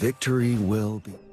Victory will be.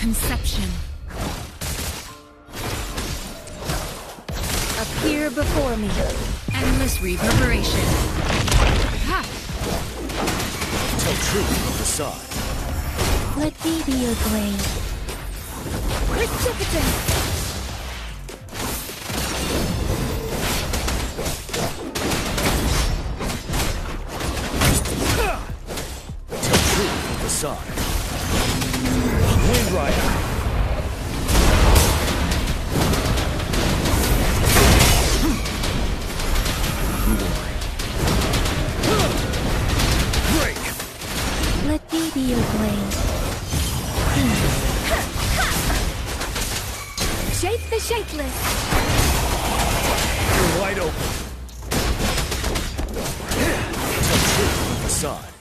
Conception. Appear before me. Endless reverberation. Ha! Tell truth of the side. Let me be your blade. Precipitate! Tell truth of the side. Wind Rider. Let me be your blade. Shape the shapeless. You're wide open. Truth of the side.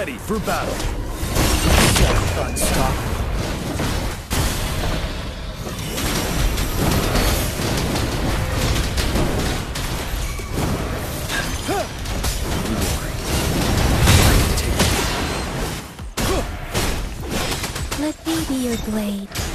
Ready for battle. Let me be your blade.